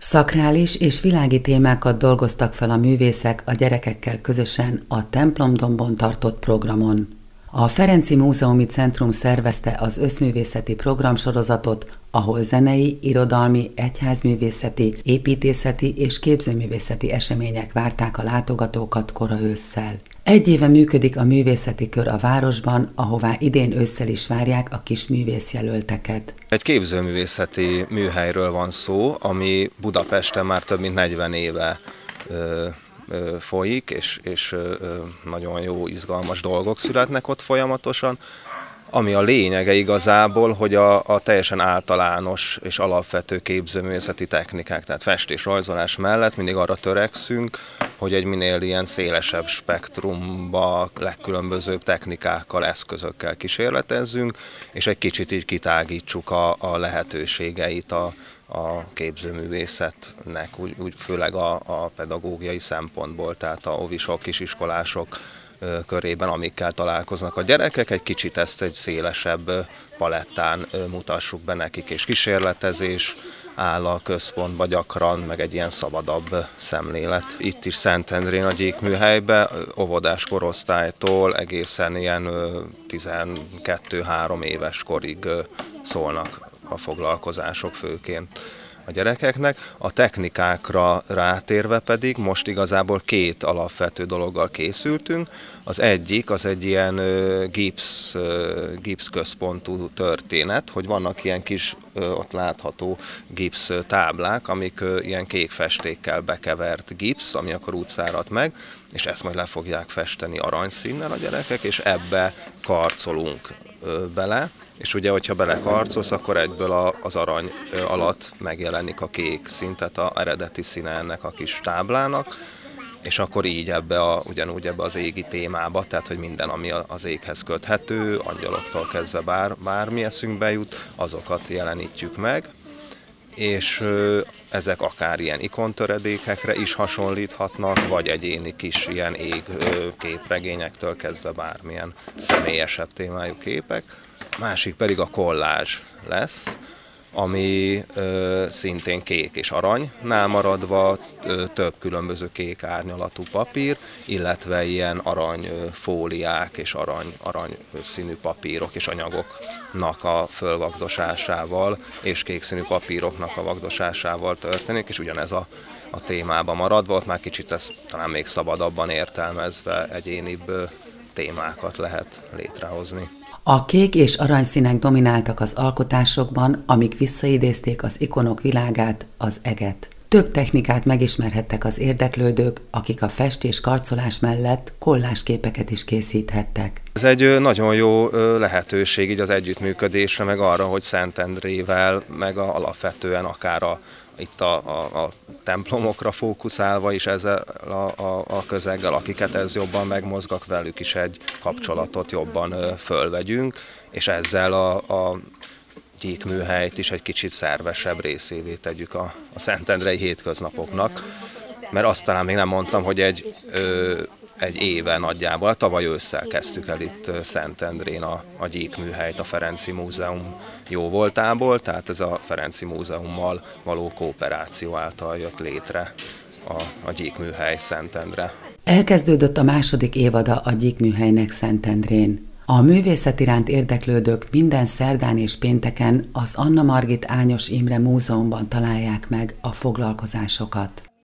Szakrális és világi témákat dolgoztak fel a művészek a gyerekekkel közösen a templomdombon tartott programon. A Ferenci Múzeumi Centrum szervezte az összművészeti programsorozatot, ahol zenei, irodalmi, egyházművészeti, építészeti és képzőművészeti események várták a látogatókat kora ősszel. Egy éve működik a művészeti kör a városban, ahová idén ősszel is várják a kis művészjelölteket. Egy képzőművészeti műhelyről van szó, ami Budapesten már több mint 40 éve folyik, és, és nagyon jó, izgalmas dolgok születnek ott folyamatosan. Ami a lényege igazából, hogy a, a teljesen általános és alapvető képzőművészeti technikák, tehát festés, rajzolás mellett mindig arra törekszünk, hogy egy minél ilyen szélesebb spektrumba legkülönbözőbb technikákkal, eszközökkel kísérletezzünk, és egy kicsit így kitágítsuk a, a lehetőségeit a, a képzőművészetnek, úgy, úgy főleg a, a pedagógiai szempontból, tehát a ovisok, kisiskolások körében, amikkel találkoznak a gyerekek, egy kicsit ezt egy szélesebb palettán mutassuk be nekik, és kísérletezés, áll a központba gyakran, meg egy ilyen szabadabb szemlélet. Itt is Szentendrén a gyékműhelybe, óvodás korosztálytól egészen ilyen 12-3 éves korig szólnak a foglalkozások főként a gyerekeknek. A technikákra rátérve pedig most igazából két alapvető dologgal készültünk. Az egyik az egy ilyen gipsz, gipsz központú történet, hogy vannak ilyen kis ott látható gipsz táblák, amik ilyen kék festékkel bekevert gipsz, ami akkor úgy szárad meg, és ezt majd le fogják festeni aranyszínnel a gyerekek, és ebbe karcolunk bele, és ugye, hogyha belekarcolsz, akkor egyből az arany alatt megjelenik a kék szín, tehát a eredeti színe ennek a kis táblának, és akkor így ebbe a, ugyanúgy ebbe az égi témába, tehát hogy minden, ami az éghez köthető, angyaloktól kezdve bár, bármi eszünkbe jut, azokat jelenítjük meg, és ezek akár ilyen ikontöredékekre is hasonlíthatnak, vagy egyéni kis ilyen ég képregényektől kezdve bármilyen személyesebb témájú képek. Másik pedig a kollázs lesz, ami ö, szintén kék és aranynál maradva ö, több különböző kék árnyalatú papír, illetve ilyen arany fóliák és arany, arany színű papírok és anyagoknak a fölvagdosásával és kék színű papíroknak a vagdosásával történik, és ugyanez a, a témába maradva, ott már kicsit ezt talán még szabadabban értelmezve egyénibb témákat lehet létrehozni. A kék és aranyszínek domináltak az alkotásokban, amik visszaidézték az ikonok világát, az eget. Több technikát megismerhettek az érdeklődők, akik a festés karcolás mellett kollásképeket is készíthettek. Ez egy nagyon jó lehetőség így az együttműködésre, meg arra, hogy Szentendrével, meg a, alapvetően akár a itt a, a, a templomokra fókuszálva is ezzel a, a, a közeggel, akiket ez jobban megmozgak, velük is egy kapcsolatot jobban fölvegyünk, és ezzel a, a gyíkműhelyt is egy kicsit szervesebb részévé tegyük a, a Szentendrei hétköznapoknak. Mert azt talán még nem mondtam, hogy egy ö, egy éve nagyjából, tavaly ősszel kezdtük el itt Szentendrén a, a gyíkműhelyt a Ferenci Múzeum jó voltából, tehát ez a Ferenci Múzeummal való kooperáció által jött létre a, a gyíkműhely Szentendre. Elkezdődött a második évada a gyíkműhelynek Szentendrén. A művészet iránt érdeklődők minden szerdán és pénteken az Anna Margit Ányos Imre Múzeumban találják meg a foglalkozásokat.